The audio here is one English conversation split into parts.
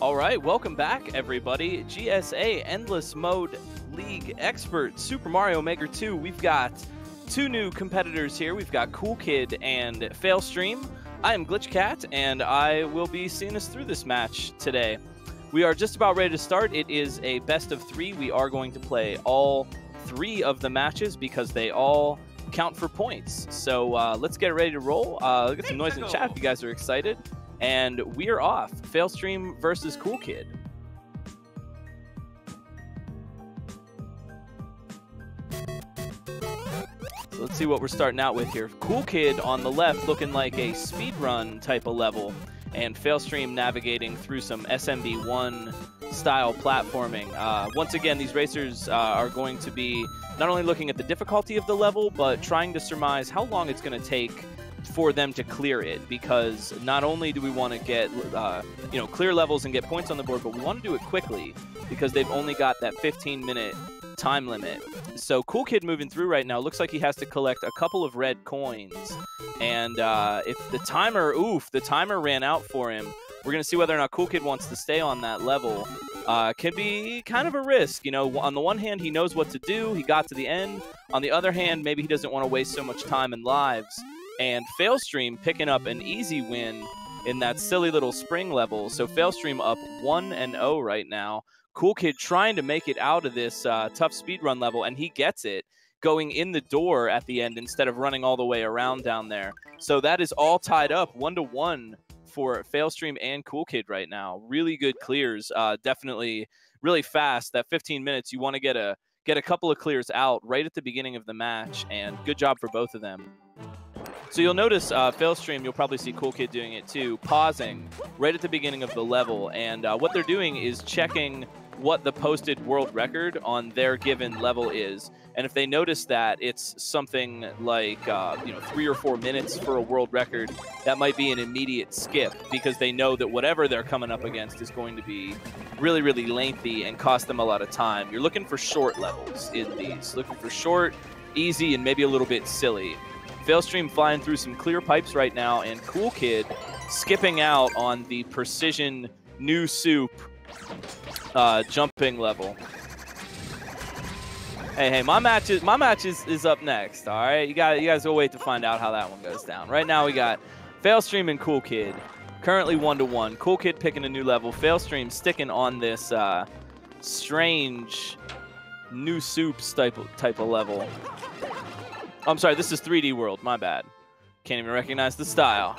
All right, welcome back, everybody. GSA Endless Mode League Expert Super Mario Maker 2. We've got two new competitors here. We've got Cool Kid and Failstream. I am Glitchcat, and I will be seeing us through this match today. We are just about ready to start. It is a best of three. We are going to play all three of the matches because they all count for points. So uh, let's get ready to roll. Uh, get some noise in the chat if you guys are excited. And we are off. Failstream versus Cool Kid. So let's see what we're starting out with here. Cool Kid on the left looking like a speedrun type of level, and Failstream navigating through some SMB1 style platforming. Uh, once again, these racers uh, are going to be not only looking at the difficulty of the level, but trying to surmise how long it's going to take for them to clear it because not only do we want to get uh, you know clear levels and get points on the board, but we want to do it quickly because they've only got that 15 minute time limit. So Cool Kid moving through right now looks like he has to collect a couple of red coins, and uh, if the timer, oof, the timer ran out for him. We're gonna see whether or not Cool Kid wants to stay on that level. Uh, can be kind of a risk, you know. On the one hand, he knows what to do. He got to the end. On the other hand, maybe he doesn't want to waste so much time and lives and Failstream picking up an easy win in that silly little spring level. So Failstream up 1 and 0 right now. Cool Kid trying to make it out of this uh, tough speedrun level, and he gets it going in the door at the end instead of running all the way around down there. So that is all tied up one to one for Failstream and Cool Kid right now. Really good clears, uh, definitely really fast. That 15 minutes, you want to get a get a couple of clears out right at the beginning of the match, and good job for both of them. So you'll notice uh, Failstream, you'll probably see Cool Kid doing it too, pausing right at the beginning of the level. And uh, what they're doing is checking what the posted world record on their given level is. And if they notice that it's something like, uh, you know, three or four minutes for a world record, that might be an immediate skip because they know that whatever they're coming up against is going to be really, really lengthy and cost them a lot of time. You're looking for short levels in these, looking for short, easy, and maybe a little bit silly. Failstream flying through some clear pipes right now, and Cool Kid skipping out on the precision new soup uh, jumping level. Hey, hey, my match is my match is, is up next. All right, you got you guys will wait to find out how that one goes down. Right now we got Failstream and Cool Kid, currently one to one. Cool Kid picking a new level. Failstream sticking on this uh, strange new soup type type of level. Oh, I'm sorry, this is 3D World. My bad. Can't even recognize the style.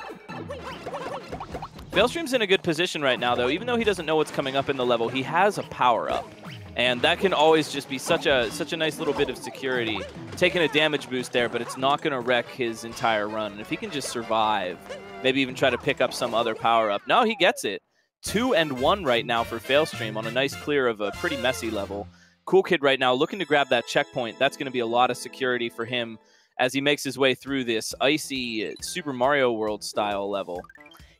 Failstream's in a good position right now, though. Even though he doesn't know what's coming up in the level, he has a power-up. And that can always just be such a such a nice little bit of security. Taking a damage boost there, but it's not going to wreck his entire run. And if he can just survive, maybe even try to pick up some other power-up. No, he gets it. Two and one right now for Failstream on a nice clear of a pretty messy level. Cool Kid right now looking to grab that checkpoint. That's going to be a lot of security for him as he makes his way through this icy Super Mario World style level.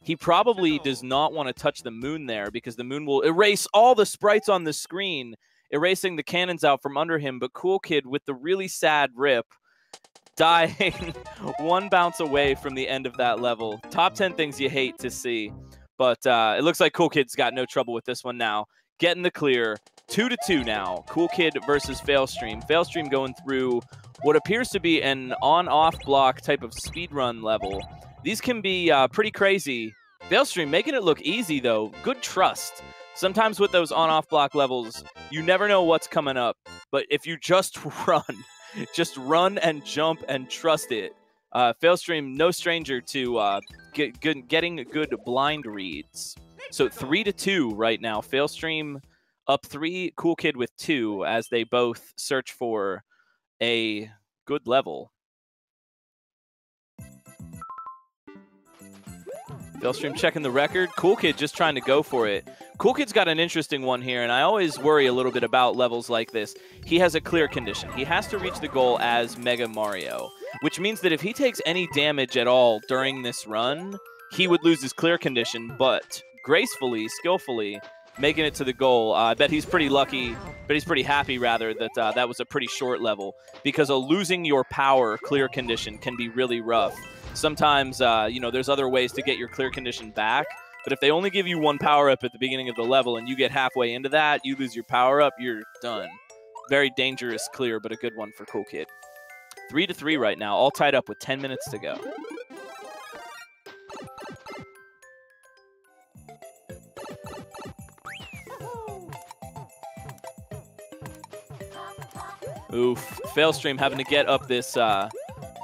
He probably does not want to touch the moon there because the moon will erase all the sprites on the screen, erasing the cannons out from under him. But Cool Kid with the really sad rip, dying one bounce away from the end of that level. Top 10 things you hate to see. But uh, it looks like Cool Kid's got no trouble with this one now. Getting the clear. Two to two now. Cool Kid versus Failstream. Failstream going through what appears to be an on-off block type of speedrun level. These can be uh, pretty crazy. Failstream making it look easy, though. Good trust. Sometimes with those on-off block levels, you never know what's coming up. But if you just run, just run and jump and trust it. Uh, Failstream, no stranger to uh, get, good, getting good blind reads. So three to two right now. Failstream up three, Cool Kid with two as they both search for a good level. Failstream checking the record. Cool Kid just trying to go for it. Cool Kid's got an interesting one here, and I always worry a little bit about levels like this. He has a clear condition. He has to reach the goal as Mega Mario, which means that if he takes any damage at all during this run, he would lose his clear condition, but gracefully, skillfully, making it to the goal. Uh, I bet he's pretty lucky, but he's pretty happy, rather, that uh, that was a pretty short level because a losing your power clear condition can be really rough. Sometimes, uh, you know, there's other ways to get your clear condition back, But if they only give you one power up at the beginning of the level and you get halfway into that, you lose your power up, you're done. Very dangerous clear, but a good one for Cool Kid. Three to three right now, all tied up with 10 minutes to go. Oof. Failstream having to get up this uh,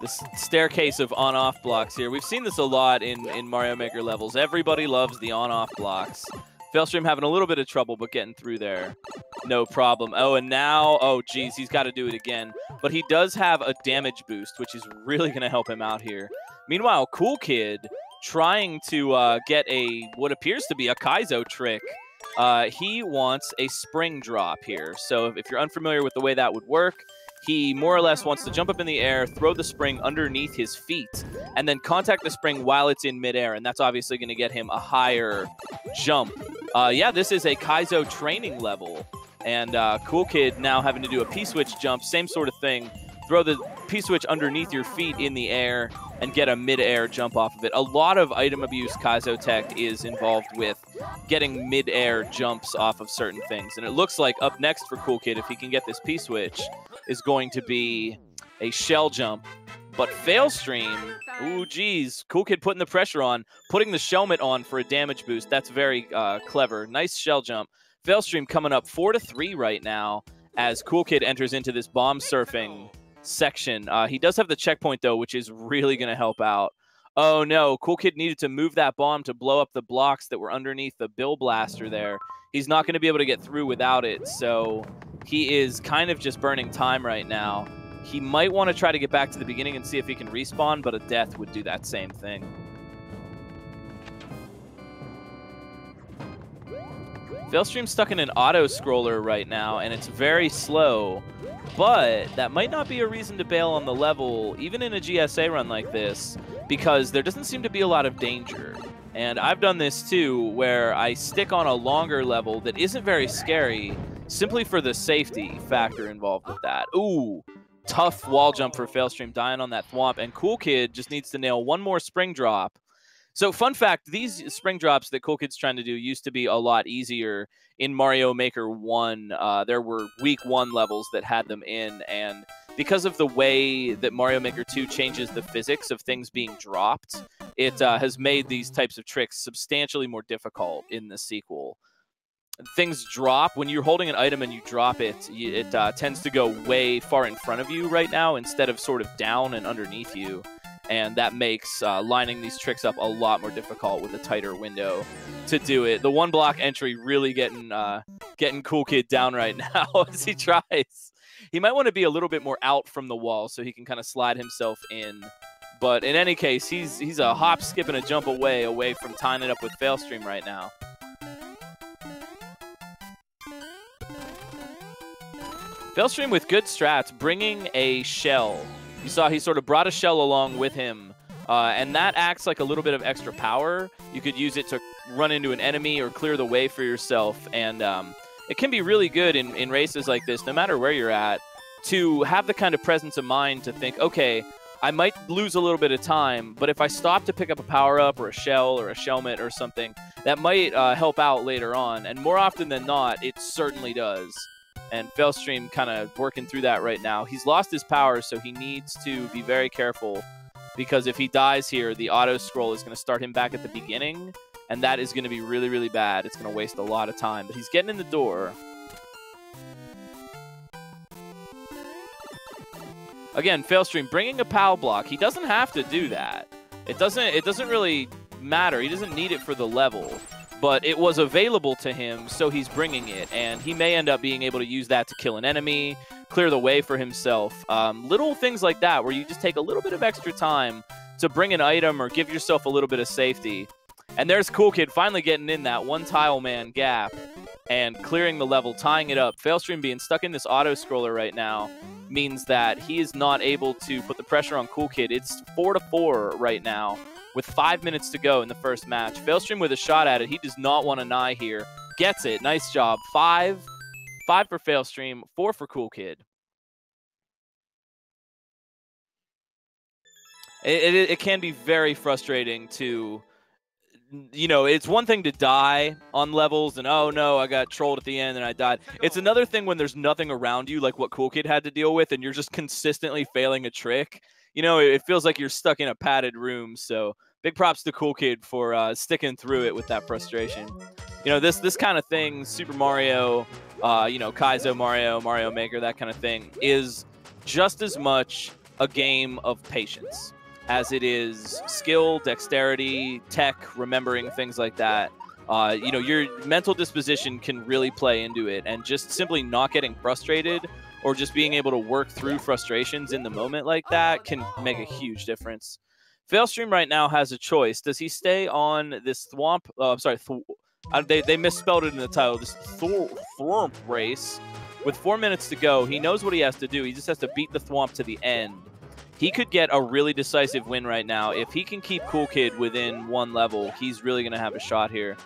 this staircase of on-off blocks here. We've seen this a lot in, in Mario Maker levels. Everybody loves the on-off blocks. Failstream having a little bit of trouble, but getting through there. No problem. Oh, and now, oh, geez, he's got to do it again. But he does have a damage boost, which is really going to help him out here. Meanwhile, Cool Kid trying to uh, get a what appears to be a Kaizo trick uh, he wants a spring drop here. So if you're unfamiliar with the way that would work, he more or less wants to jump up in the air, throw the spring underneath his feet, and then contact the spring while it's in midair. And that's obviously going to get him a higher jump. Uh, yeah, this is a Kaizo training level. And uh, Cool Kid now having to do a P-switch jump, same sort of thing. Throw the P-switch underneath your feet in the air and get a mid-air jump off of it. A lot of item abuse Kaizo Tech is involved with getting mid-air jumps off of certain things. And it looks like up next for Cool Kid, if he can get this P-switch, is going to be a shell jump. But Failstream, ooh, geez, Cool Kid putting the pressure on, putting the Shelmet on for a damage boost. That's very uh, clever. Nice shell jump. Failstream coming up 4 to three right now as Cool Kid enters into this bomb surfing section. Uh, he does have the checkpoint, though, which is really going to help out. Oh, no. Cool Kid needed to move that bomb to blow up the blocks that were underneath the Bill Blaster there. He's not going to be able to get through without it, so he is kind of just burning time right now. He might want to try to get back to the beginning and see if he can respawn, but a death would do that same thing. Failstream's stuck in an auto-scroller right now, and it's very slow. But that might not be a reason to bail on the level, even in a GSA run like this, because there doesn't seem to be a lot of danger. And I've done this too, where I stick on a longer level that isn't very scary, simply for the safety factor involved with that. Ooh, tough wall jump for Failstream, dying on that thwomp, and Cool Kid just needs to nail one more spring drop, so, fun fact these spring drops that Cool Kid's trying to do used to be a lot easier in Mario Maker 1. Uh, there were week 1 levels that had them in, and because of the way that Mario Maker 2 changes the physics of things being dropped, it uh, has made these types of tricks substantially more difficult in the sequel. Things drop when you're holding an item and you drop it. It uh, tends to go way far in front of you right now instead of sort of down and underneath you and that makes uh, lining these tricks up a lot more difficult with a tighter window to do it. The one block entry really getting uh, getting Cool Kid down right now as he tries. He might want to be a little bit more out from the wall so he can kind of slide himself in. But in any case, he's he's a hop, skip, and a jump away away from tying it up with Failstream right now. Failstream with good strats, bringing a shell you saw he sort of brought a shell along with him, uh, and that acts like a little bit of extra power. You could use it to run into an enemy or clear the way for yourself, and um, it can be really good in, in races like this, no matter where you're at, to have the kind of presence of mind to think, okay, I might lose a little bit of time, but if I stop to pick up a power up or a shell or a shelmet or something, that might uh, help out later on. And more often than not, it certainly does and Failstream kind of working through that right now. He's lost his power, so he needs to be very careful because if he dies here, the auto scroll is going to start him back at the beginning, and that is going to be really, really bad. It's going to waste a lot of time, but he's getting in the door. Again, Failstream bringing a POW block. He doesn't have to do that. It doesn't. It doesn't really matter. He doesn't need it for the level but it was available to him, so he's bringing it, and he may end up being able to use that to kill an enemy, clear the way for himself. Um, little things like that, where you just take a little bit of extra time to bring an item or give yourself a little bit of safety. And there's Cool Kid finally getting in that one tile man gap and clearing the level, tying it up. Failstream being stuck in this auto scroller right now means that he is not able to put the pressure on Cool Kid. It's four to four right now with five minutes to go in the first match. Failstream with a shot at it. He does not want to nigh here. Gets it. Nice job. Five. Five for Failstream. Four for Cool Kid. It, it, it can be very frustrating to you know, it's one thing to die on levels and oh no, I got trolled at the end and I died. It's another thing when there's nothing around you, like what Cool Kid had to deal with, and you're just consistently failing a trick. You know, it feels like you're stuck in a padded room. So big props to Cool Kid for uh, sticking through it with that frustration. You know, this this kind of thing, Super Mario, uh, you know, Kaizo Mario, Mario Maker, that kind of thing, is just as much a game of patience as it is skill, dexterity, tech, remembering things like that. Uh, you know, your mental disposition can really play into it, and just simply not getting frustrated or just being able to work through frustrations in the moment like that can make a huge difference. Failstream right now has a choice. Does he stay on this thwomp? Oh, I'm sorry, th uh, they, they misspelled it in the title. This thwomp race. With four minutes to go, he knows what he has to do. He just has to beat the thwomp to the end he could get a really decisive win right now. If he can keep Cool Kid within one level, he's really going to have a shot here.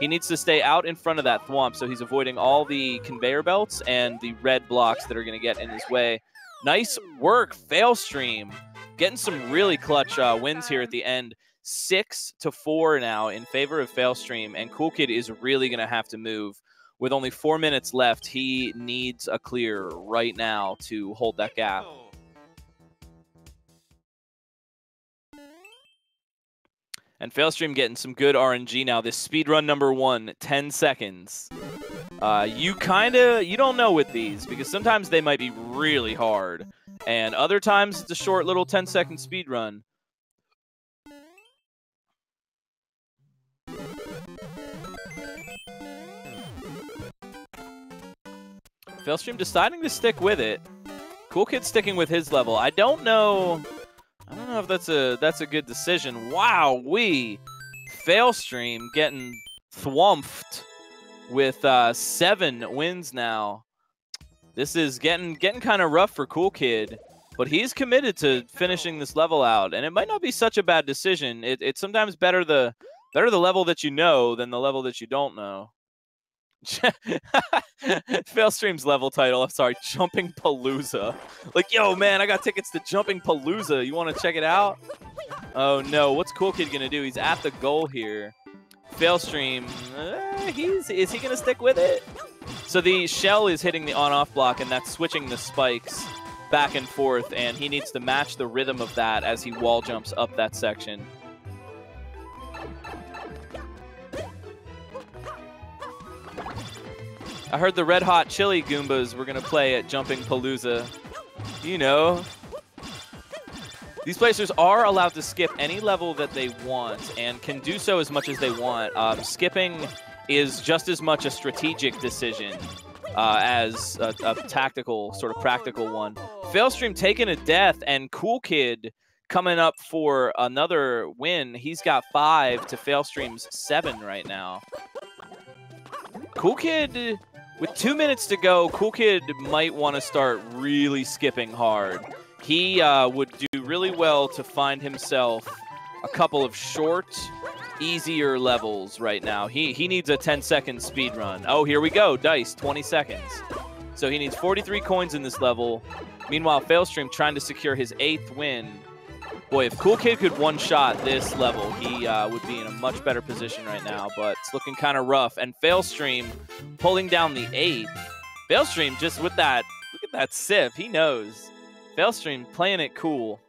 He needs to stay out in front of that thwomp, so he's avoiding all the conveyor belts and the red blocks that are going to get in his way. Nice work, Failstream. Getting some really clutch uh, wins here at the end. Six to four now in favor of Failstream, and Cool Kid is really going to have to move. With only four minutes left, he needs a clear right now to hold that gap. And Failstream getting some good RNG now. This speed run number one, 10 seconds. Uh, you kind of, you don't know with these because sometimes they might be really hard. And other times it's a short little 10 second speed run. Failstream deciding to stick with it. Cool Kid sticking with his level. I don't know I don't know if that's a that's a good decision. Wow, we Failstream getting thwomped with uh, seven wins now. This is getting getting kind of rough for Cool Kid, but he's committed to finishing this level out, and it might not be such a bad decision. It, it's sometimes better the better the level that you know than the level that you don't know. Failstream's level title. I'm sorry, Jumping Palooza. Like, yo, man, I got tickets to Jumping Palooza. You want to check it out? Oh no, what's Cool Kid gonna do? He's at the goal here. Failstream, uh, he's is he gonna stick with it? So the shell is hitting the on-off block, and that's switching the spikes back and forth, and he needs to match the rhythm of that as he wall jumps up that section. I heard the Red Hot Chili Goombas were going to play at Jumping Palooza. You know. These placers are allowed to skip any level that they want and can do so as much as they want. Um, skipping is just as much a strategic decision uh, as a, a, tactical, sort of practical one. Failstream taking a death and Cool Kid coming up for another win. He's got five to Failstream's seven right now. Cool Kid with two minutes to go, Cool Kid might want to start really skipping hard. He uh, would do really well to find himself a couple of short, easier levels right now. He, he needs a 10-second speed run. Oh, here we go. Dice, 20 seconds. So he needs 43 coins in this level. Meanwhile, Failstream trying to secure his eighth win boy, if Cool Kid could one-shot this level, he uh, would be in a much better position right now, but it's looking kind of rough. And Failstream pulling down the eight. Failstream just with that, look at that sip, he knows. Failstream playing it cool.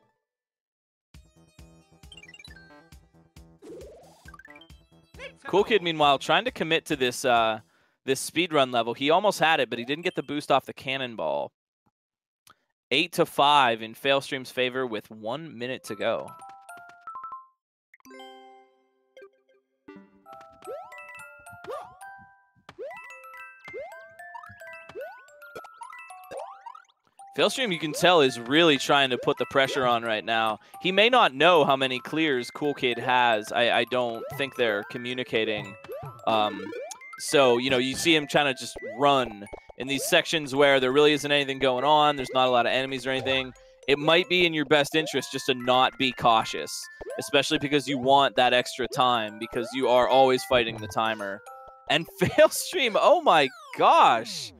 Cool Kid, meanwhile, trying to commit to this uh, this speed run level. He almost had it, but he didn't get the boost off the cannonball. Eight to five in Failstream's favor with one minute to go. Failstream, you can tell, is really trying to put the pressure on right now. He may not know how many clears Cool Kid has. I, I don't think they're communicating. Um, so, you know, you see him trying to just run in these sections where there really isn't anything going on, there's not a lot of enemies or anything, it might be in your best interest just to not be cautious, especially because you want that extra time because you are always fighting the timer. And Failstream, oh my gosh.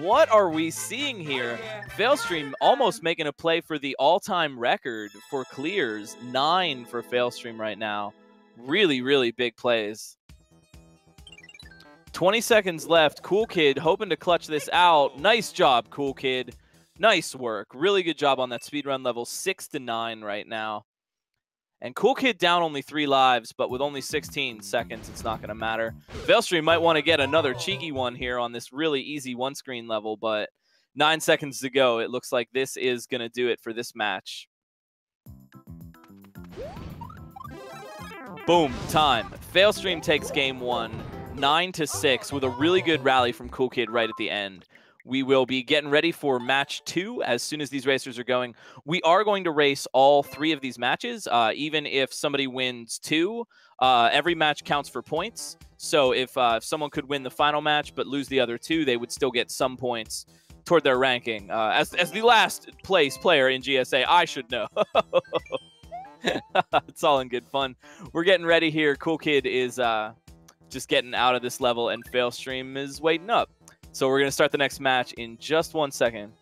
What are we seeing here? Failstream almost making a play for the all-time record for clears. Nine for Failstream right now. Really, really big plays. 20 seconds left. Cool Kid hoping to clutch this out. Nice job, Cool Kid. Nice work. Really good job on that speed run level. 6 to 9 right now. And Cool Kid down only three lives, but with only 16 seconds, it's not going to matter. Failstream might want to get another cheeky one here on this really easy one screen level, but nine seconds to go. It looks like this is going to do it for this match. Boom, time. Failstream takes game one, nine to six, with a really good rally from Cool Kid right at the end. We will be getting ready for match two as soon as these racers are going. We are going to race all three of these matches, uh, even if somebody wins two. Uh, every match counts for points. So if, uh, if someone could win the final match but lose the other two, they would still get some points toward their ranking. Uh, as, as the last place player in GSA, I should know. it's all in good fun. We're getting ready here. Cool Kid is uh, just getting out of this level, and Failstream is waiting up. So we're going to start the next match in just one second.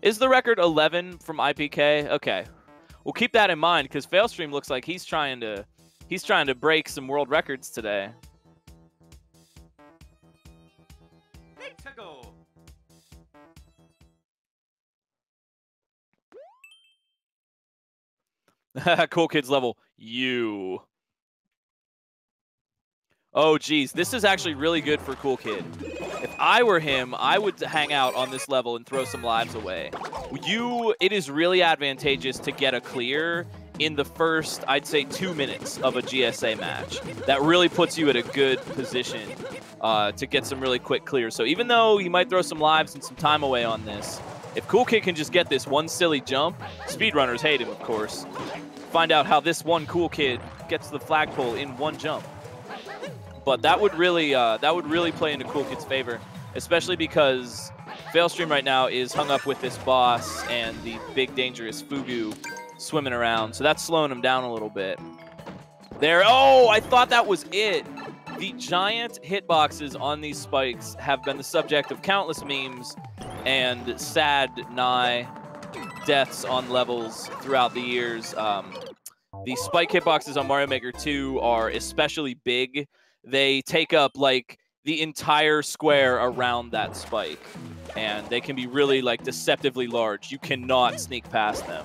Is the record 11 from IPK? Okay. We'll keep that in mind because Failstream looks like he's trying to he's trying to break some world records today. cool kids level, you. Oh, geez. This is actually really good for Cool Kid. If I were him, I would hang out on this level and throw some lives away. You, it is really advantageous to get a clear in the first, I'd say, two minutes of a GSA match. That really puts you at a good position uh, to get some really quick clears. So even though you might throw some lives and some time away on this, if Cool Kid can just get this one silly jump, speedrunners hate him, of course. Find out how this one Cool Kid gets the flagpole in one jump. But that would really uh, that would really play into Cool Kid's favor, especially because Failstream right now is hung up with this boss and the big dangerous Fugu swimming around, so that's slowing him down a little bit. There, oh, I thought that was it. The giant hitboxes on these spikes have been the subject of countless memes and sad nigh deaths on levels throughout the years. Um, the spike hitboxes on Mario Maker 2 are especially big they take up like the entire square around that spike. And they can be really like deceptively large. You cannot sneak past them.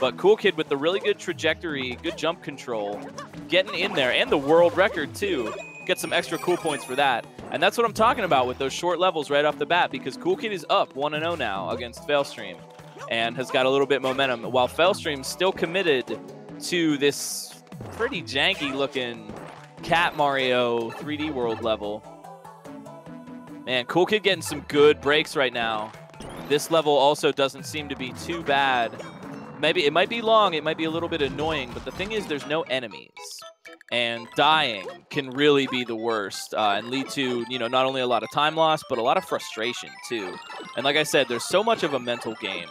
But Cool Kid with the really good trajectory, good jump control, getting in there, and the world record too. Get some extra cool points for that. And that's what I'm talking about with those short levels right off the bat because Cool Kid is up 1-0 now against Failstream and has got a little bit momentum while Failstream's still committed to this pretty janky looking Cat Mario 3D World level. Man, Cool Kid getting some good breaks right now. This level also doesn't seem to be too bad. Maybe it might be long, it might be a little bit annoying, but the thing is there's no enemies. And dying can really be the worst uh, and lead to, you know, not only a lot of time loss, but a lot of frustration too. And like I said, there's so much of a mental game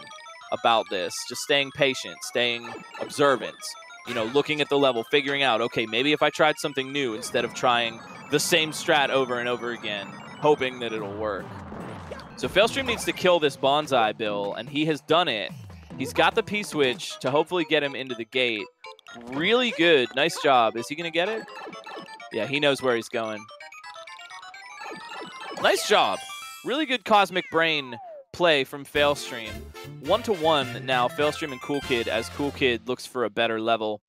about this. Just staying patient, staying observant, you know, looking at the level, figuring out, okay, maybe if I tried something new instead of trying the same strat over and over again, hoping that it'll work. So Failstream needs to kill this Bonsai Bill, and he has done it. He's got the P-switch to hopefully get him into the gate. Really good. Nice job. Is he going to get it? Yeah, he knows where he's going. Nice job. Really good Cosmic Brain play from Failstream. One to one now, Failstream and Cool Kid as Cool Kid looks for a better level.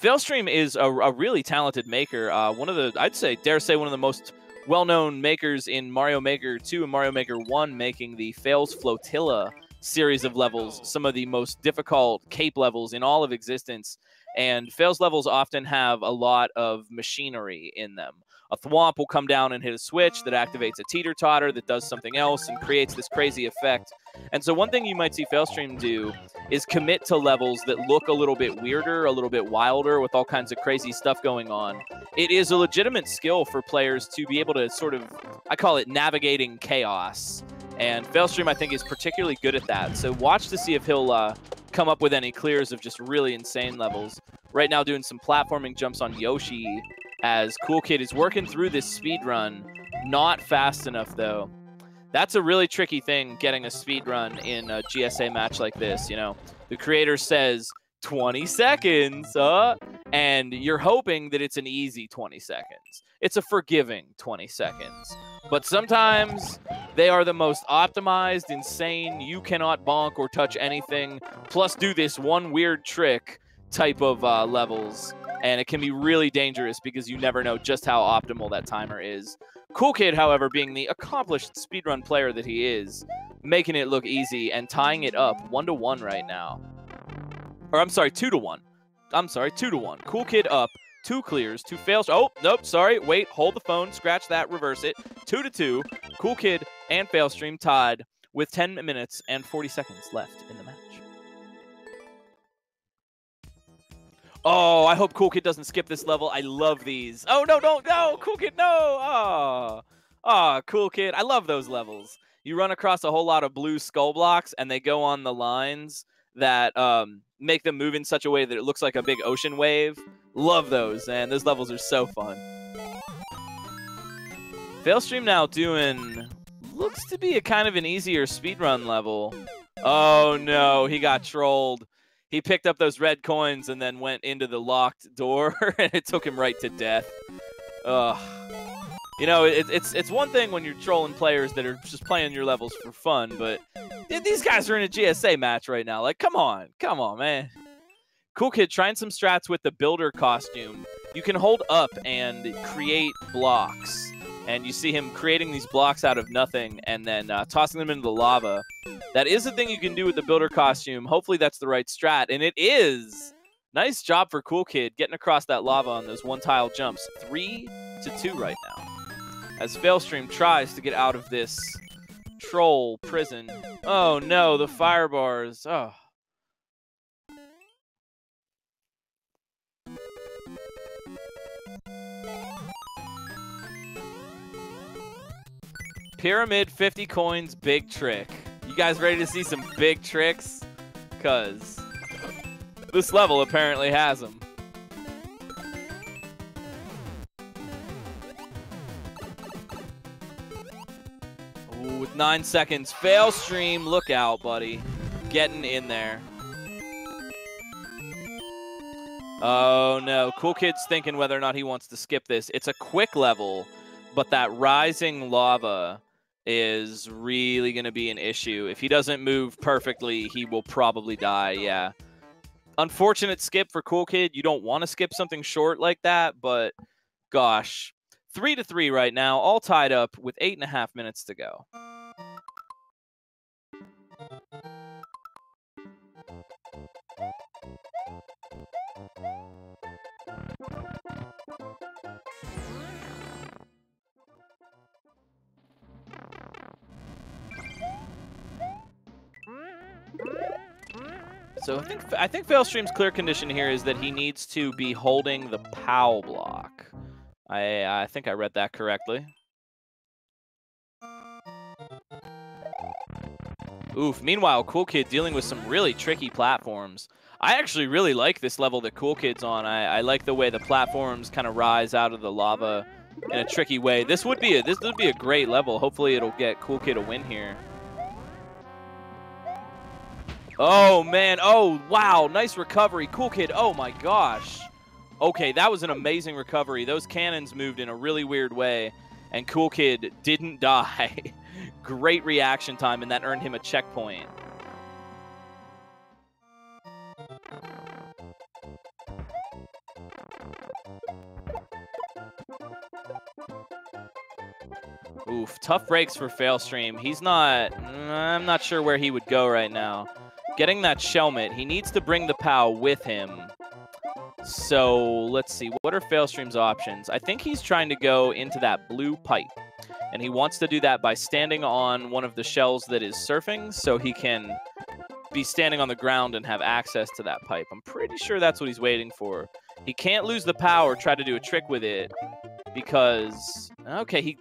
Failstream is a, a really talented maker. Uh, one of the, I'd say, dare say, one of the most well-known makers in Mario Maker 2 and Mario Maker 1, making the Fails Flotilla series of levels, some of the most difficult cape levels in all of existence. And Fails levels often have a lot of machinery in them a thwomp will come down and hit a switch that activates a teeter totter that does something else and creates this crazy effect. And so, one thing you might see Failstream do is commit to levels that look a little bit weirder, a little bit wilder, with all kinds of crazy stuff going on. It is a legitimate skill for players to be able to sort of, I call it navigating chaos. And Failstream, I think, is particularly good at that. So, watch to see if he'll uh, come up with any clears of just really insane levels. Right now, doing some platforming jumps on Yoshi as Cool Kid is working through this speed run. Not fast enough, though. That's a really tricky thing, getting a speed run in a GSA match like this, you know. The creator says, 20 seconds, uh, and you're hoping that it's an easy 20 seconds. It's a forgiving 20 seconds. But sometimes they are the most optimized, insane, you cannot bonk or touch anything, plus do this one weird trick type of uh, levels. And it can be really dangerous because you never know just how optimal that timer is. Cool Kid, however, being the accomplished speedrun player that he is, making it look easy and tying it up one to one right now. Or I'm sorry, two to one. I'm sorry, two to one. Cool Kid up, two clears, two fails. Oh, nope, sorry. Wait, hold the phone, scratch that, reverse it. Two to two. Cool Kid and Failstream tied with 10 minutes and 40 seconds left in the match. Oh, I hope Cool Kid doesn't skip this level. I love these. Oh, no, don't go. Cool Kid, no. Oh, oh, Cool Kid. I love those levels. You run across a whole lot of blue skull blocks, and they go on the lines that um, make them move in such a way that it looks like a big ocean wave. Love those, and those levels are so fun. Failstream now doing looks to be a kind of an easier speedrun level. Oh no, he got trolled. He picked up those red coins and then went into the locked door, and it took him right to death. Ugh. You know, it, it's it's one thing when you're trolling players that are just playing your levels for fun, but these guys are in a GSA match right now. Like, come on, come on, man. Cool Kid trying some strats with the builder costume. You can hold up and create blocks. And you see him creating these blocks out of nothing and then uh, tossing them into the lava. That is a thing you can do with the builder costume. Hopefully that's the right strat. And it is. Nice job for Cool Kid getting across that lava on those one tile jumps. Three to two right now. As Failstream tries to get out of this troll prison. Oh no, the fire bars. Oh. Pyramid 50 coins, big trick. You guys ready to see some big tricks? Because this level apparently has them. Ooh, with nine seconds. Fail stream. Look out, buddy. Getting in there. Oh, no. Cool Kid's thinking whether or not he wants to skip this. It's a quick level, but that rising lava is really going to be an issue. If he doesn't move perfectly, he will probably die, yeah. Unfortunate skip for Cool Kid. You don't want to skip something short like that, but gosh. Three to three right now, all tied up with eight and a half minutes to go. So I think I think Failstream's clear condition here is that he needs to be holding the POW block. I I think I read that correctly. Oof. Meanwhile, Cool Kid dealing with some really tricky platforms. I actually really like this level that Cool Kid's on. I, I like the way the platforms kind of rise out of the lava in a tricky way. This would be a this would be a great level. Hopefully, it'll get Cool Kid a win here. Oh, man. Oh, wow. Nice recovery. Cool kid. Oh, my gosh. Okay, that was an amazing recovery. Those cannons moved in a really weird way, and Cool Kid didn't die. Great reaction time, and that earned him a checkpoint. Tough breaks for Failstream. He's not, I'm not sure where he would go right now getting that Shelmet, he needs to bring the POW with him. So let's see, what are Failstream's options? I think he's trying to go into that blue pipe. And he wants to do that by standing on one of the shells that is surfing so he can be standing on the ground and have access to that pipe. I'm pretty sure that's what he's waiting for. He can't lose the power, try to do a trick with it because... Okay, he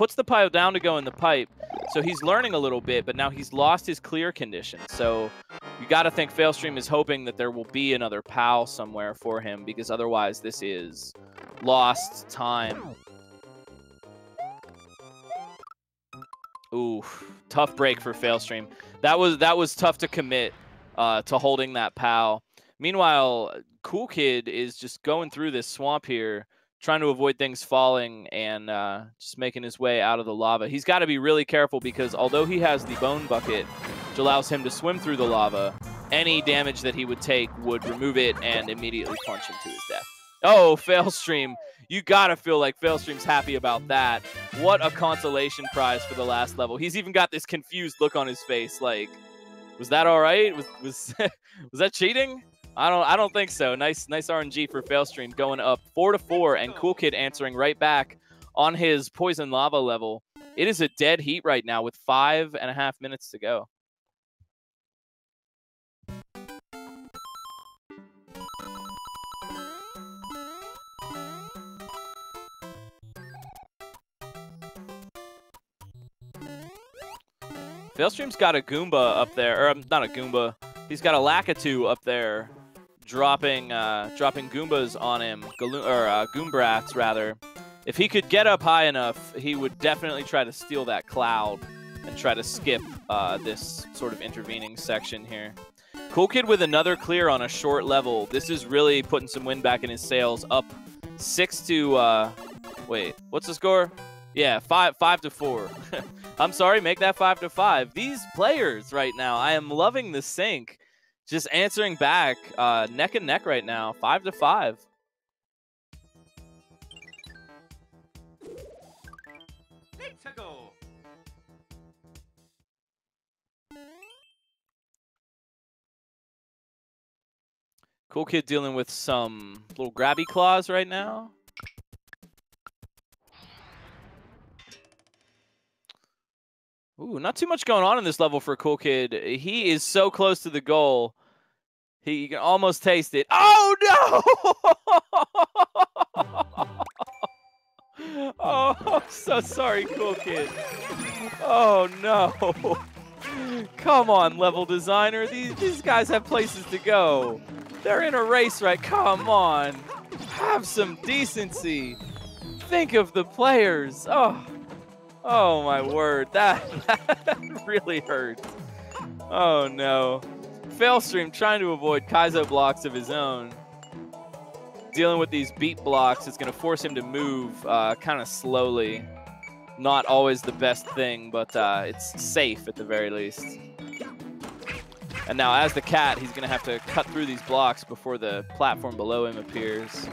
puts the POW down to go in the pipe. So he's learning a little bit, but now he's lost his clear condition. So you got to think Failstream is hoping that there will be another POW somewhere for him because otherwise this is lost time. Ooh, tough break for Failstream. That was that was tough to commit uh, to holding that POW. Meanwhile, Cool Kid is just going through this swamp here, trying to avoid things falling and uh, just making his way out of the lava. He's got to be really careful because although he has the bone bucket, which allows him to swim through the lava, any damage that he would take would remove it and immediately punch him to his death. Oh, Failstream. You gotta feel like Failstream's happy about that. What a consolation prize for the last level. He's even got this confused look on his face, like, was that all right? Was was was that cheating? I don't I don't think so. Nice nice RNG for Failstream going up four to four, and Cool Kid answering right back on his poison lava level. It is a dead heat right now with five and a half minutes to go. Failstream's got a Goomba up there, or um, not a Goomba. He's got a Lakitu up there, dropping uh, dropping Goombas on him, or uh, Goombrats rather. If he could get up high enough, he would definitely try to steal that cloud and try to skip uh, this sort of intervening section here. Cool Kid with another clear on a short level. This is really putting some wind back in his sails. Up six to, uh, wait, what's the score? Yeah, five five to four. I'm sorry, make that five to five. These players right now, I am loving the sync. Just answering back, uh, neck and neck right now, five to five. Cool kid dealing with some little grabby claws right now. Ooh, not too much going on in this level for Cool Kid. He is so close to the goal. He you can almost taste it. Oh no! oh, so sorry, Cool Kid. Oh no! Come on, level designer. These these guys have places to go. They're in a race, right? Come on. Have some decency. Think of the players. Oh. Oh my word, that, that really hurt. Oh no. Failstream trying to avoid Kaizo blocks of his own. Dealing with these beat blocks is going to force him to move uh, kind of slowly. Not always the best thing, but uh, it's safe at the very least. And now as the cat, he's going to have to cut through these blocks before the platform below him appears.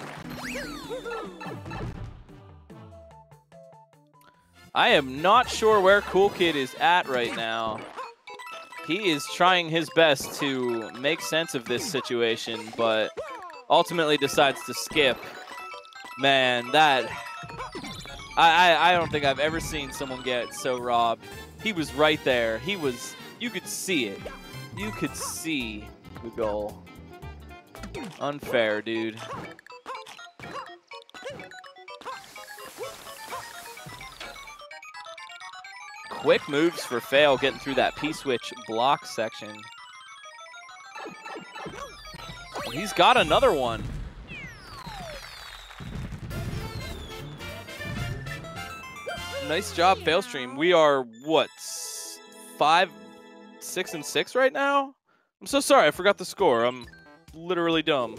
I am not sure where Cool Kid is at right now. He is trying his best to make sense of this situation, but ultimately decides to skip. Man, that... I, I, I don't think I've ever seen someone get so robbed. He was right there. He was... You could see it. You could see the goal. Unfair, dude. Quick moves for Fail getting through that P-switch block section. He's got another one. Nice job, Failstream. We are, what, five, six, and six right now? I'm so sorry, I forgot the score. I'm literally dumb.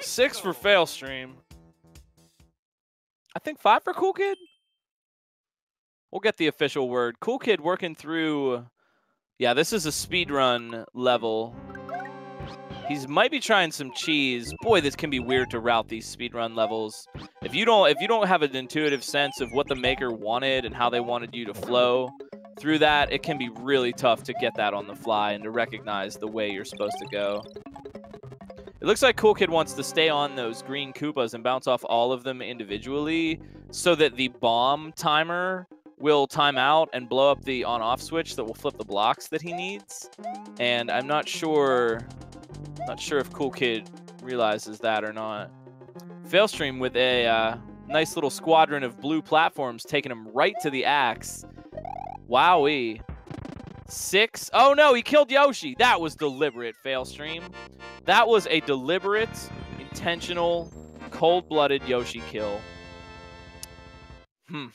Six for Failstream. I think five for Cool Kid? We'll get the official word. Cool Kid working through... Yeah, this is a speed run level. He's might be trying some cheese. Boy, this can be weird to route these speed run levels. If you don't if you don't have an intuitive sense of what the maker wanted and how they wanted you to flow through that, it can be really tough to get that on the fly and to recognize the way you're supposed to go. It looks like Cool Kid wants to stay on those green Koopas and bounce off all of them individually so that the bomb timer will time out and blow up the on-off switch that will flip the blocks that he needs. And I'm not sure, not sure if Cool Kid realizes that or not. Failstream with a uh, nice little squadron of blue platforms taking him right to the axe. Wowee. Six. Oh no, he killed Yoshi. That was deliberate, Failstream. That was a deliberate, intentional, cold-blooded Yoshi kill. Hmm.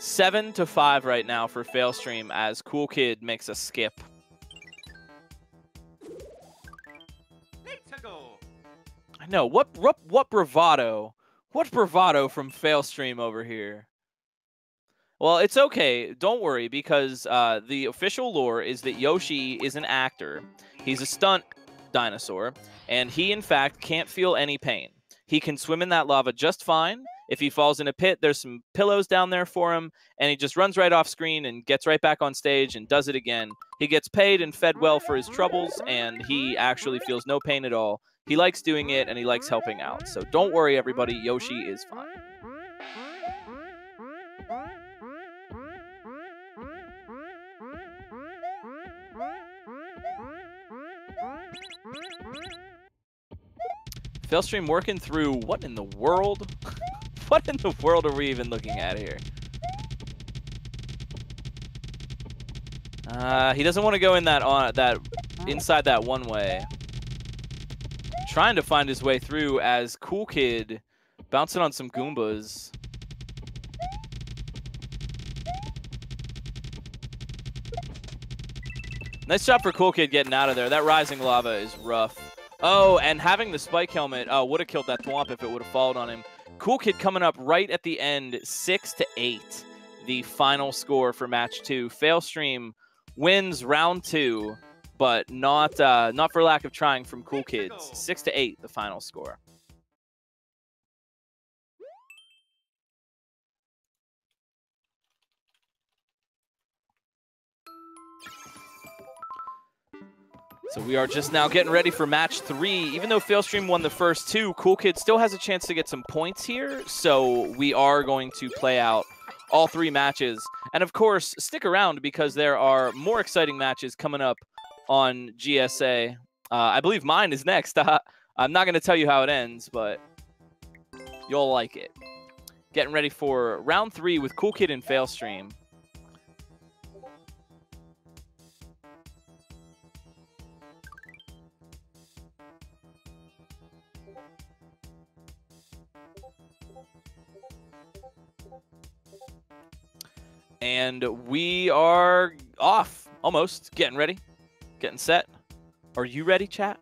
Seven to five right now for Failstream as Cool Kid makes a skip. I know what what what bravado, what bravado from Failstream over here. Well, it's okay. Don't worry because uh, the official lore is that Yoshi is an actor. He's a stunt dinosaur, and he in fact can't feel any pain. He can swim in that lava just fine, if he falls in a pit, there's some pillows down there for him, and he just runs right off screen and gets right back on stage and does it again. He gets paid and fed well for his troubles, and he actually feels no pain at all. He likes doing it, and he likes helping out. So don't worry, everybody. Yoshi is fine. Failstream working through what in the world? what in the world are we even looking at here? Uh, he doesn't want to go in that on that inside that one way. Trying to find his way through as Cool Kid bouncing on some Goombas. Nice job for Cool Kid getting out of there. That rising lava is rough. Oh, and having the spike helmet uh, would have killed that Thwomp if it would have fallen on him. Cool Kid coming up right at the end, 6 to eight, the final score for match two. Failstream wins round two, but not uh, not for lack of trying from Cool Kids. 6 to eight, the final score. So we are just now getting ready for match three. Even though Failstream won the first two, Cool Kid still has a chance to get some points here. So we are going to play out all three matches. And of course, stick around because there are more exciting matches coming up on GSA. Uh, I believe mine is next. I'm not going to tell you how it ends, but you'll like it. Getting ready for round three with Cool Kid and Failstream. And we are off, almost, getting ready, getting set. Are you ready, chat?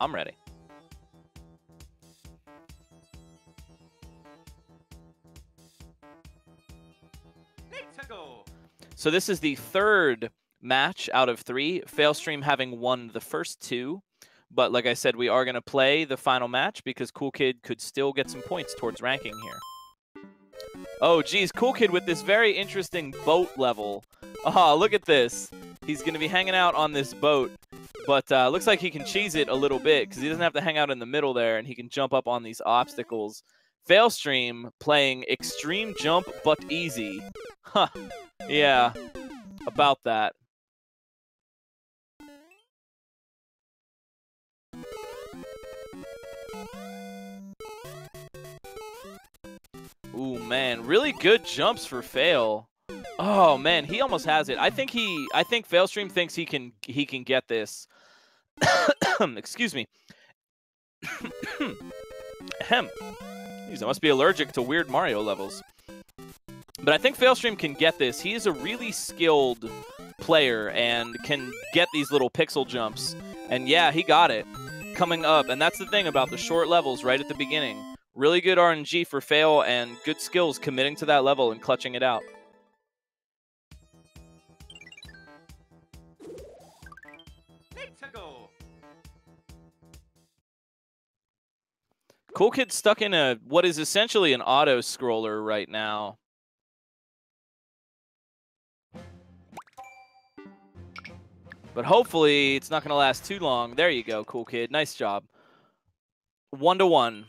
I'm ready. So this is the third match out of three. Failstream having won the first two. But like I said, we are going to play the final match because Cool Kid could still get some points towards ranking here. Oh, geez, Cool Kid with this very interesting boat level. Ah, oh, look at this. He's going to be hanging out on this boat, but uh, looks like he can cheese it a little bit because he doesn't have to hang out in the middle there, and he can jump up on these obstacles. Failstream playing extreme jump but easy. Huh. Yeah, about that. Ooh, man, really good jumps for Fail. Oh man, he almost has it. I think he, I think Failstream thinks he can, he can get this. Excuse me. Ahem. Jeez, I must be allergic to weird Mario levels. But I think Failstream can get this. He is a really skilled player and can get these little pixel jumps. And yeah, he got it coming up. And that's the thing about the short levels right at the beginning. Really good RNG for fail and good skills committing to that level and clutching it out. Cool Kid stuck in a what is essentially an auto scroller right now. But hopefully it's not going to last too long. There you go, Cool Kid. Nice job. One to one.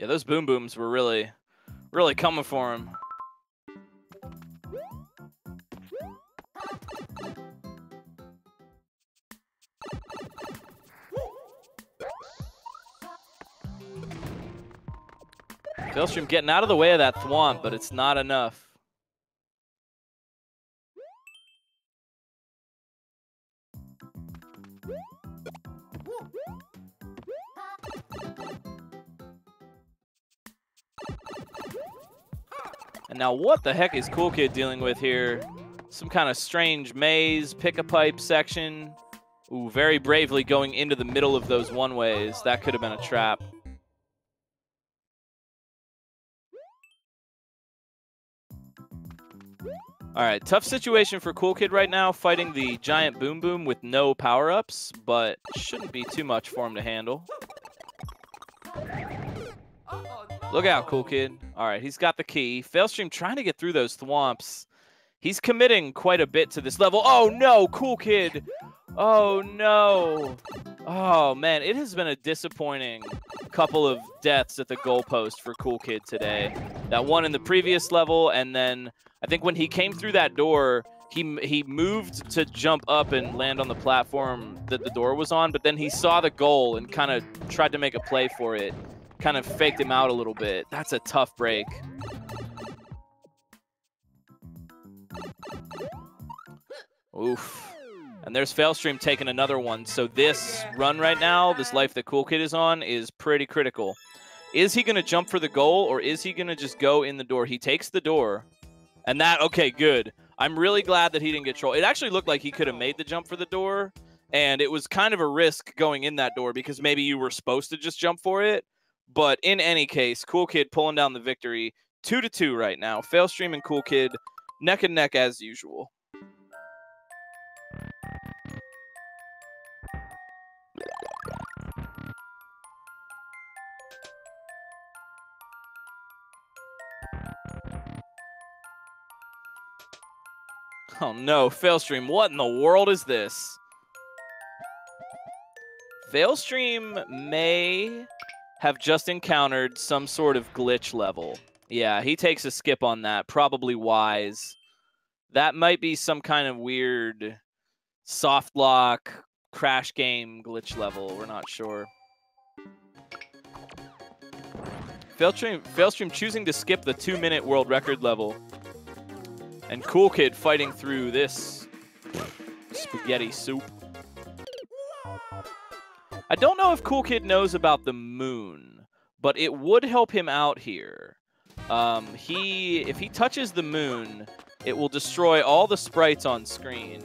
Yeah, those boom booms were really, really coming for him. Failstream getting out of the way of that Thwomp, but it's not enough. And now what the heck is Cool Kid dealing with here? Some kind of strange maze, pick a pipe section. Ooh, very bravely going into the middle of those one-ways. That could have been a trap. All right, tough situation for Cool Kid right now, fighting the giant Boom Boom with no power-ups, but shouldn't be too much for him to handle. Look out, Cool Kid. All right, he's got the key. Failstream trying to get through those thwomps. He's committing quite a bit to this level. Oh, no, Cool Kid. Oh, no. Oh, man, it has been a disappointing couple of deaths at the goalpost for Cool Kid today. That one in the previous level, and then I think when he came through that door, he he moved to jump up and land on the platform that the door was on, but then he saw the goal and kind of tried to make a play for it. Kind of faked him out a little bit. That's a tough break. Oof. And there's Failstream taking another one. So this run right now, this life that Cool Kid is on, is pretty critical. Is he going to jump for the goal, or is he going to just go in the door? He takes the door, and that, okay, good. I'm really glad that he didn't get trolled. It actually looked like he could have made the jump for the door, and it was kind of a risk going in that door because maybe you were supposed to just jump for it. But in any case, Cool Kid pulling down the victory. Two to two right now. Failstream and Cool Kid neck and neck as usual. Oh no, Failstream, what in the world is this? Failstream may have just encountered some sort of glitch level. Yeah, he takes a skip on that, probably wise. That might be some kind of weird soft lock crash game glitch level. We're not sure. Failstream, Failstream choosing to skip the two-minute world record level. And Cool Kid fighting through this spaghetti soup. I don't know if Cool Kid knows about the moon, but it would help him out here. Um, he, if he touches the moon, it will destroy all the sprites on screen.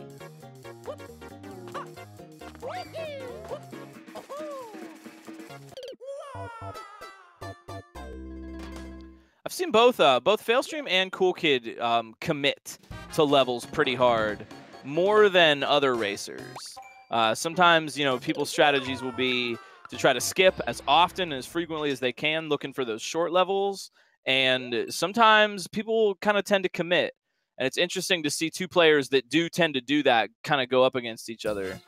I've seen both uh, both Failstream and Cool Kid um, commit to levels pretty hard, more than other racers. Uh, sometimes, you know, people's strategies will be to try to skip as often as frequently as they can, looking for those short levels. And sometimes people kind of tend to commit. And it's interesting to see two players that do tend to do that kind of go up against each other.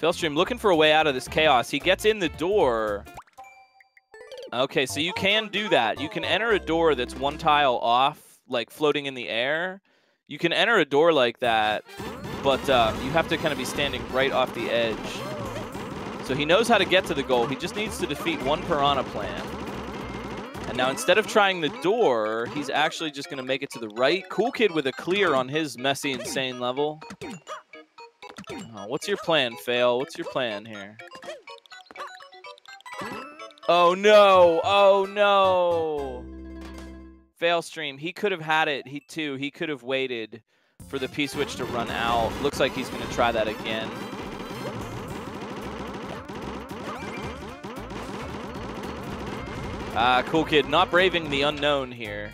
Failstream looking for a way out of this chaos. He gets in the door. Okay, so you can do that. You can enter a door that's one tile off, like floating in the air. You can enter a door like that, but uh, you have to kind of be standing right off the edge. So he knows how to get to the goal. He just needs to defeat one Piranha Plant. And now instead of trying the door, he's actually just going to make it to the right. Cool Kid with a clear on his messy, insane level. Oh, what's your plan, Fail? What's your plan here? Oh, no. Oh, no. Failstream. He could have had it, he too. He could have waited for the P-switch to run out. Looks like he's going to try that again. Ah, cool kid. Not braving the unknown here.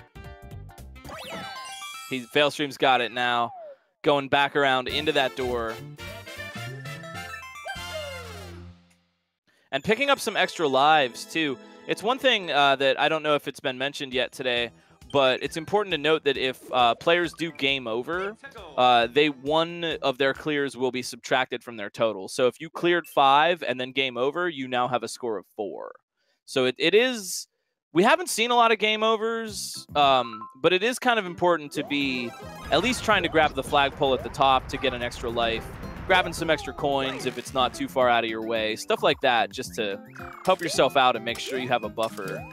He's Failstream's got it now. Going back around into that door. and picking up some extra lives too. It's one thing uh, that I don't know if it's been mentioned yet today, but it's important to note that if uh, players do game over, uh, they one of their clears will be subtracted from their total. So if you cleared five and then game over, you now have a score of four. So it, it is. We haven't seen a lot of game overs, um, but it is kind of important to be at least trying to grab the flagpole at the top to get an extra life grabbing some extra coins if it's not too far out of your way. Stuff like that just to help yourself out and make sure you have a buffer.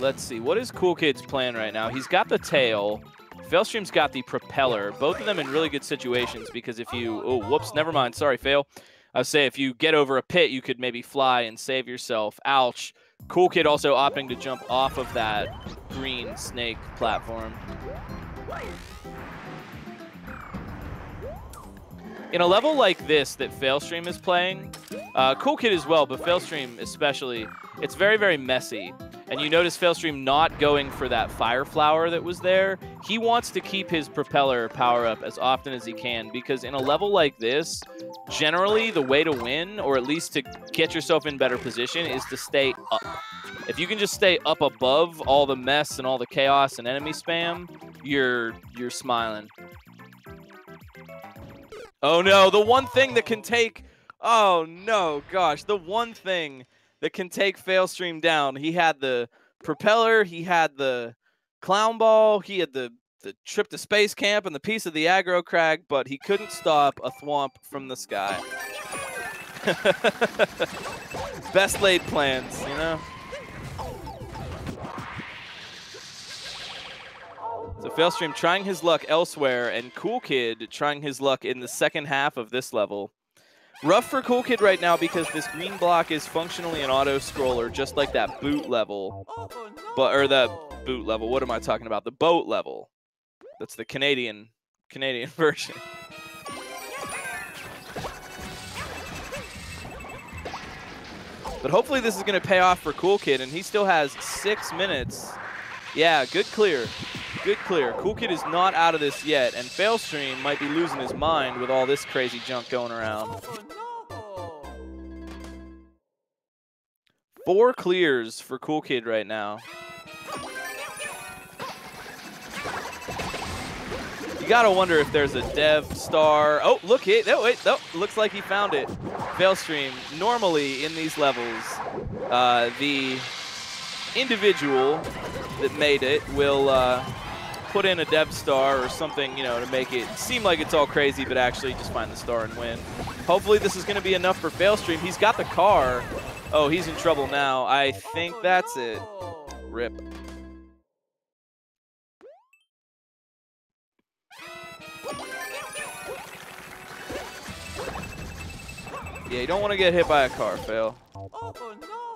Let's see. What is Cool Kid's plan right now? He's got the tail. Failstream's got the propeller. Both of them in really good situations because if you... Oh, whoops. Never mind. Sorry, Fail. I say if you get over a pit, you could maybe fly and save yourself. Ouch. Cool Kid also opting to jump off of that green snake platform. In a level like this that Failstream is playing, uh, Cool Kid as well, but Failstream especially, it's very, very messy. And you notice Failstream not going for that Fire Flower that was there. He wants to keep his propeller power up as often as he can because in a level like this, generally the way to win, or at least to get yourself in better position, is to stay up. If you can just stay up above all the mess and all the chaos and enemy spam, you're you're smiling. Oh no, the one thing that can take Oh no, gosh, the one thing that can take Failstream down. He had the propeller, he had the clown ball, he had the the trip to space camp and the piece of the aggro crag, but he couldn't stop a thwomp from the sky. Best laid plans, you know? So Failstream trying his luck elsewhere, and Cool Kid trying his luck in the second half of this level. Rough for Cool Kid right now because this green block is functionally an auto-scroller, just like that boot level. But Or the boot level, what am I talking about? The boat level. That's the Canadian, Canadian version. But hopefully this is going to pay off for Cool Kid, and he still has six minutes. Yeah, good clear. Good clear. Cool Kid is not out of this yet, and Failstream might be losing his mind with all this crazy junk going around. Four clears for Cool Kid right now. You gotta wonder if there's a dev star. Oh, look it. Oh, wait. Oh, looks like he found it. Failstream. Normally in these levels, uh, the individual that made it will uh, put in a dev star or something, you know, to make it seem like it's all crazy, but actually just find the star and win. Hopefully this is going to be enough for Failstream. He's got the car. Oh, he's in trouble now. I think that's it. Rip. Yeah, you don't want to get hit by a car, Fail.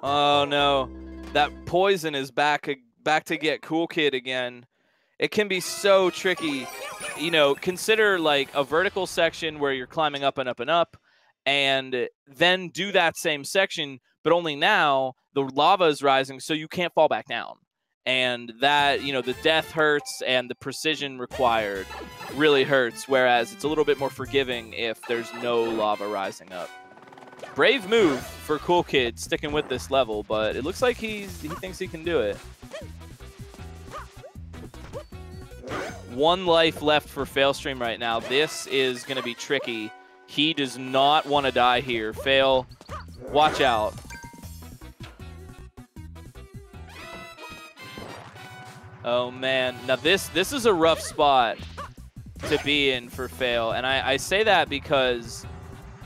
Oh, no. That poison is back, back to get Cool Kid again it can be so tricky. You know, consider like a vertical section where you're climbing up and up and up, and then do that same section, but only now the lava is rising, so you can't fall back down. And that, you know, the death hurts and the precision required really hurts, whereas it's a little bit more forgiving if there's no lava rising up. Brave move for Cool Kid sticking with this level, but it looks like he's he thinks he can do it. One life left for Failstream right now. This is going to be tricky. He does not want to die here. Fail, watch out. Oh, man. Now, this this is a rough spot to be in for Fail. And I, I say that because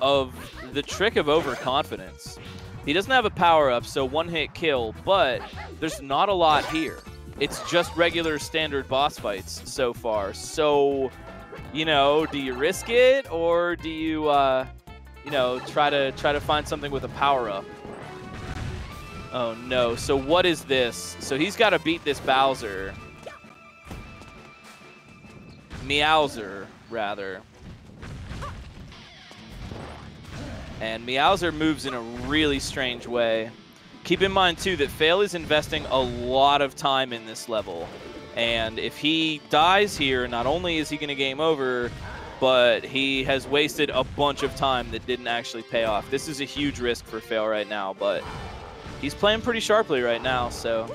of the trick of overconfidence. He doesn't have a power-up, so one-hit kill, but there's not a lot here it's just regular standard boss fights so far. So, you know, do you risk it or do you, uh, you know, try to try to find something with a power up? Oh no! So what is this? So he's got to beat this Bowser. Meowser, rather. And Meowser moves in a really strange way. Keep in mind, too, that Fail is investing a lot of time in this level. And if he dies here, not only is he going to game over, but he has wasted a bunch of time that didn't actually pay off. This is a huge risk for Fail right now, but he's playing pretty sharply right now, so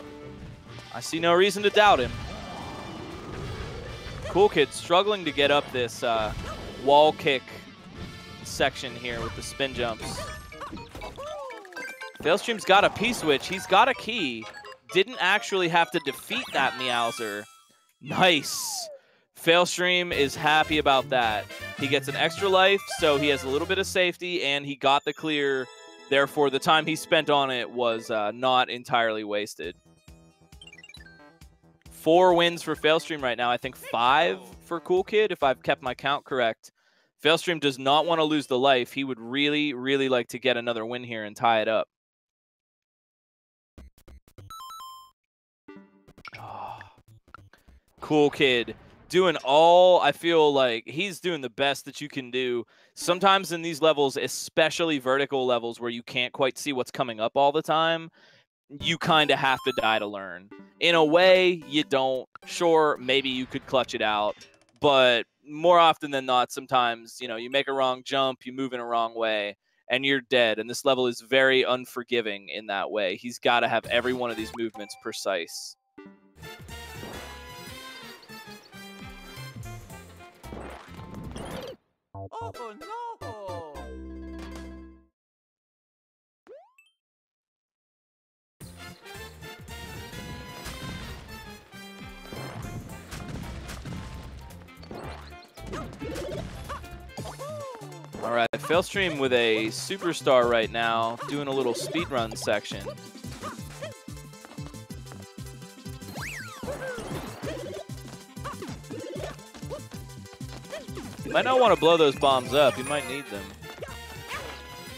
I see no reason to doubt him. Cool Kid struggling to get up this uh, wall kick section here with the spin jumps. Failstream's got a P-switch. He's got a key. Didn't actually have to defeat that Meowser. Nice. Failstream is happy about that. He gets an extra life, so he has a little bit of safety, and he got the clear. Therefore, the time he spent on it was uh, not entirely wasted. Four wins for Failstream right now. I think five for Cool Kid, if I've kept my count correct. Failstream does not want to lose the life. He would really, really like to get another win here and tie it up. Cool kid. Doing all, I feel like he's doing the best that you can do. Sometimes in these levels, especially vertical levels where you can't quite see what's coming up all the time, you kind of have to die to learn. In a way, you don't. Sure, maybe you could clutch it out, but more often than not, sometimes, you know, you make a wrong jump, you move in a wrong way, and you're dead. And this level is very unforgiving in that way. He's got to have every one of these movements precise. Oh no! All right, Failstream with a superstar right now, doing a little speedrun section. Might not want to blow those bombs up. He might need them.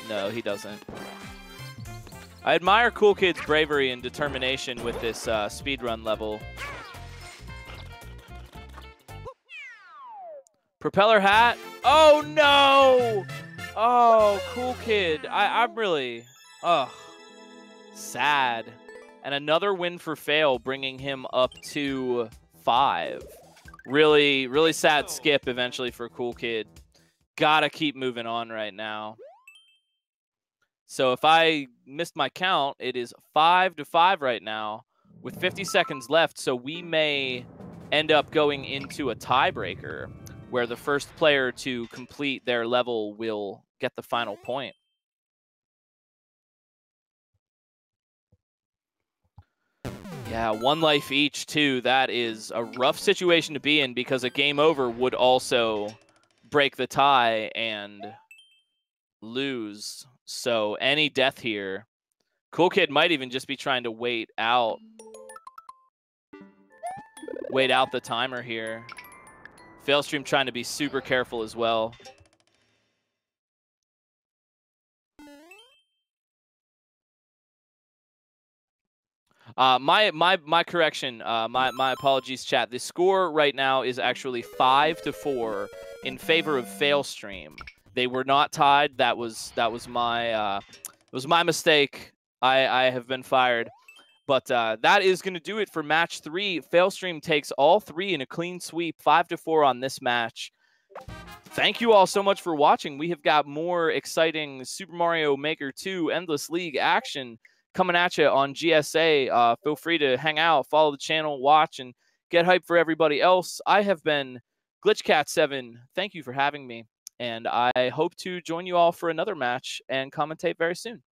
No, he doesn't. I admire Cool Kid's bravery and determination with this uh, speedrun level. Propeller hat. Oh, no. Oh, cool kid. I, I'm really, Ugh. sad. And another win for Fail, bringing him up to five. Really, really sad skip eventually for Cool Kid. Gotta keep moving on right now. So if I missed my count, it is five to five right now with 50 seconds left. So we may end up going into a tiebreaker where the first player to complete their level will get the final point. Yeah, one life each, too. That is a rough situation to be in because a game over would also break the tie and lose. So any death here, Cool Kid might even just be trying to wait out, wait out the timer here. Failstream trying to be super careful as well. Uh, my my my correction, uh, my my apologies, chat. The score right now is actually five to four in favor of Failstream. They were not tied. That was that was my uh, it was my mistake. I I have been fired. But uh, that is going to do it for match three. Failstream takes all three in a clean sweep, five to four on this match. Thank you all so much for watching. We have got more exciting Super Mario Maker 2 Endless League action coming at you on GSA. Uh, feel free to hang out, follow the channel, watch, and get hype for everybody else. I have been GlitchCat7. Thank you for having me. And I hope to join you all for another match and commentate very soon.